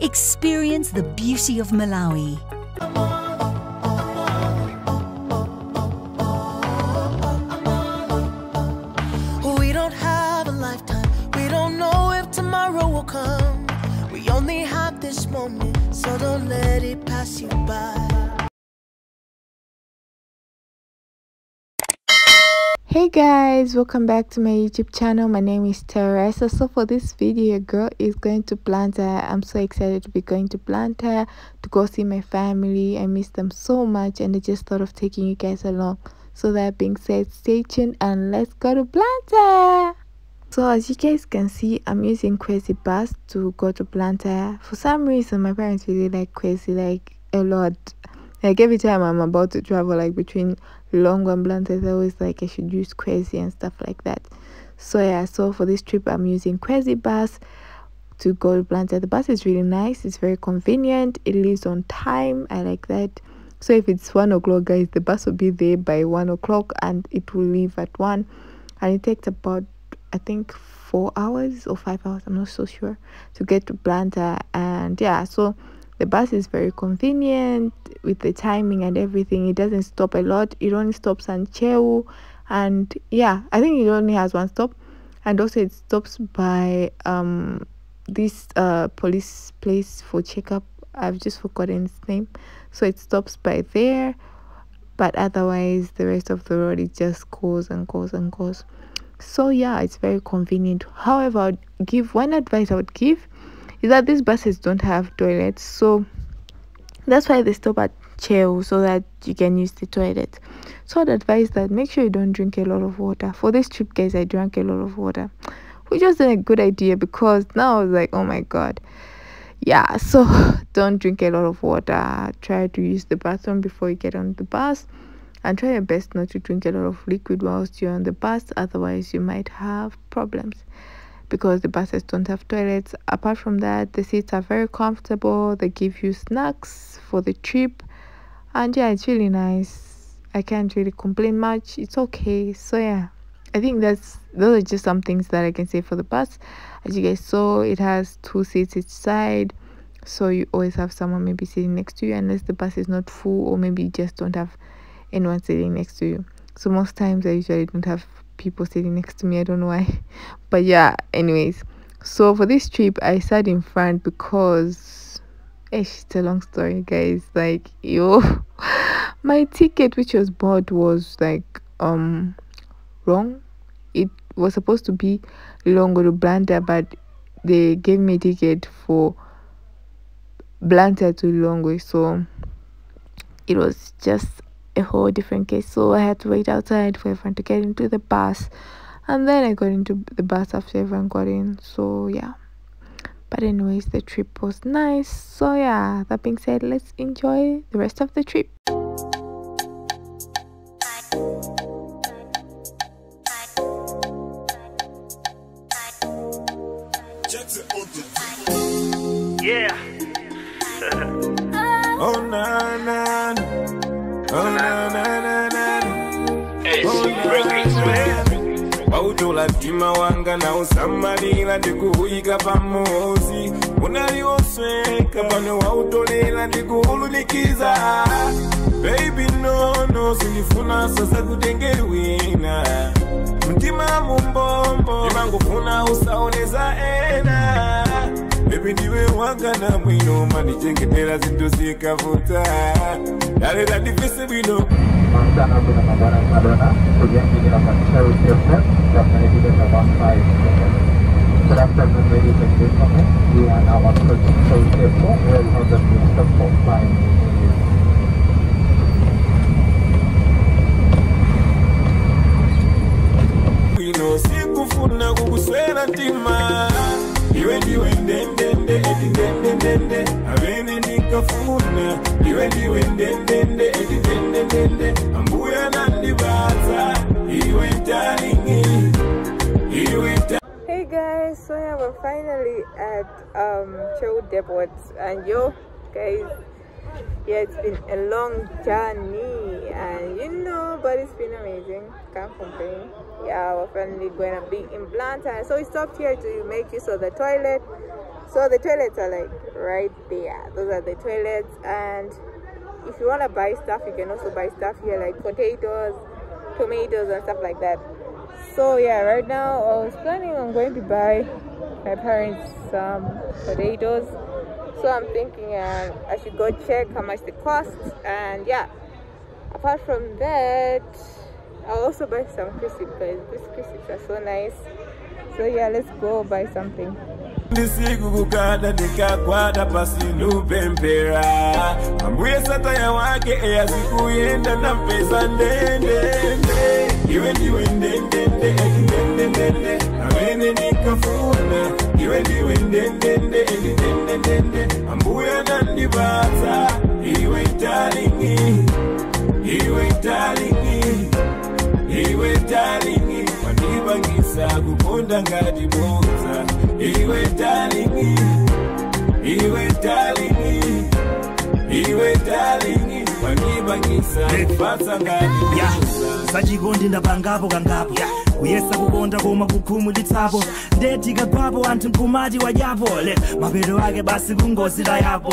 Experience the beauty of Malawi. We don't have a lifetime. We don't know if tomorrow will come. We only have this moment, so don't let it pass you by. Hey guys, welcome back to my YouTube channel. My name is Teresa. So for this video, your girl is going to Blantyre. I'm so excited to be going to Blantyre to go see my family. I miss them so much and I just thought of taking you guys along. So that being said, stay tuned and let's go to Blantyre. So as you guys can see, I'm using Kwezy Bus to go to Blantyre. For some reason, my parents really like Kwezy like a lot. Like every time I'm about to travel, like between Longo and Blantyre, they always like I should use Kwezy and stuff like that. So yeah, so for this trip, I'm using Kwezy Bus to go to Blantyre. The bus is really nice. It's very convenient. It leaves on time. I like that. So if it's one o'clock, guys, the bus will be there by one o'clock and it will leave at one, and it takes about I think four hours or five hours. I'm not so sure to get to Blantyre. Uh, and yeah, so the bus is very convenient with the timing and everything. It doesn't stop a lot. It only stops on Ntcheu, and yeah, I think it only has one stop, and also it stops by um this uh police place for checkup. I've just forgotten its name, so it stops by there. But otherwise, the rest of the road it just goes and goes and goes. So yeah, it's very convenient. However, I'd give one advice I would give is that these buses don't have toilets, so that's why they stop at Ntcheu so that you can use the toilet. So I'd advise that make sure you don't drink a lot of water. For this trip, guys, I drank a lot of water, which wasn't a good idea because now I was like, oh my god. Yeah, so don't drink a lot of water. Try to use the bathroom before you get on the bus and try your best not to drink a lot of liquid whilst you're on the bus otherwise you might have problems because the buses don't have toilets. Apart from that the seats are very comfortable. They give you snacks for the trip. And yeah it's really nice. I can't really complain much. It's okay. So yeah i think that's those are just some things that i can say for the bus. As you guys saw it has two seats each side. So you always have someone maybe sitting next to you unless the bus is not full or maybe you just don't have anyone sitting next to you. So most times I usually don't have people sitting next to me. I don't know why. But yeah, anyways. So for this trip I sat in front because ish, it's a long story guys. Like yo my ticket which was bought was like um wrong. It was supposed to be Longo to Blantyre but they gave me a ticket for Blantyre to Longwe so it was just a whole different case. So I had to wait outside for everyone to get into the bus, and then I got into the bus after everyone got in. So yeah. But anyways, the trip was nice. So yeah. That being said, let's enjoy the rest of the trip. Yeah. Oh na na, na. Oh na na na na, wautola mtima wanga na usamalira ndikuuyika pamozi unaliwosweka pano wautolela ndikuulumikiza baby nono sindifuna sasa kutengeri wina. Mtima mumbombo imangufuna usaoneza ena Baby ndiwe wanga na mwino manichengetera zinto zikavuta dalera ndifise bwino Sana guna Madana Madonna, kemudian menggunakan Cherry Airport dan menuju ke one five. Good afternoon, ladies and gentlemen. We are now approaching Cherry Airport, where we have the. Pop edidendendende ambuya iwe iwe Hey guys, so we're finally at um Cho Depot and yo guys, yeah, it's been a long journey and you know, but it's been amazing. Can't complain. Yeah, we're finally going to be in Blantyre. So we stopped here to make use of the toilet. So the toilets are like right there. Those are the toilets and if you want to buy stuff, you can also buy stuff here like potatoes, tomatoes and stuff like that. So yeah right now i was planning on going to buy my parents some potatoes. So i'm thinking um, i should go check how much they cost and yeah. Apart from that i'll also buy some crisps because these crisps are so nice. So yeah let's go buy something ndisiku kukada ndikakwata pasi ndupempera ambuye sataya wake eyazikuyenda na mpesa ndendende iwe ndiwe ndendende edindendendende amene nikafuna iwe ndiwe ndendende edindendendende ambuye nandipatsa iwe dalingi iwe dalingi iwe dalingi wandibangisa kukonda ngati bodza iwe darling, iwe darling, iwe darling, wangibangisa yeah. basangani yeah. sajikundi ndabangapo kangapo yeah kuyesa kukonda koma kukhumudwitsapo ndeti kagwapo anthu mkumati wadyapole mapeto ake basi kungozita yapo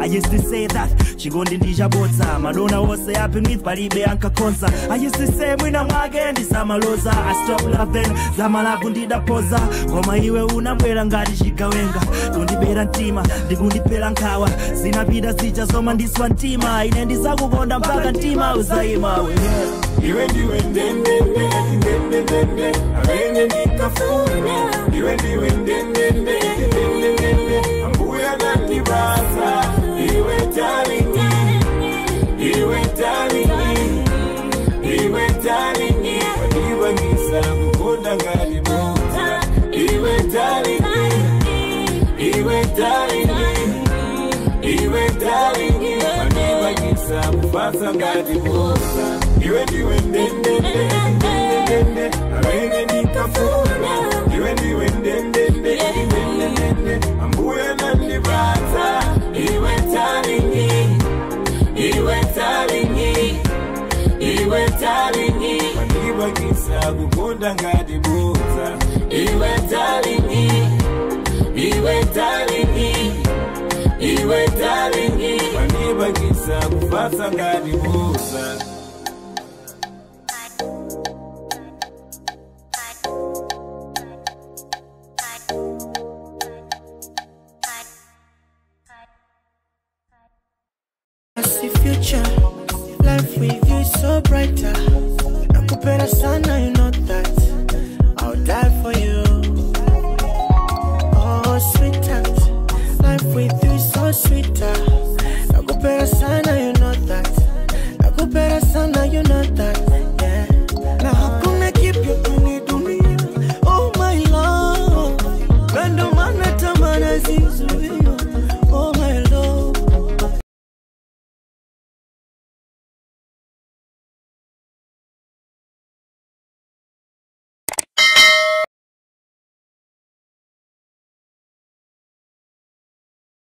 i used to say that chikondi ndichabodza madona onse apimith palibe ankakhonza i used to say mwina mwake ndisamaloza i stop loving zamalaku ndidaphoza koma iwe unabwera ngati chigawenga kundibera mtima ndikundiphera nkhawa. Zinapita zija zoma ndiswa mtima ine ndizakukonda mpaka mtima uzayima iwe ndiwe ndendende ndende avene ndikafunda iwe ndiwe ndendende ndendendende ambuya nandibasa iwe taringi iwe taringi iwe taringi wadivanisa kukunda ngalibota iwe taringi iwe taringi iwe taringi wadivanisa kufasa ngalibota iwe ndiwe ngati bodza iwe dalingi iwe dalingi iwe dalingi wandibangisa kupatsa ngati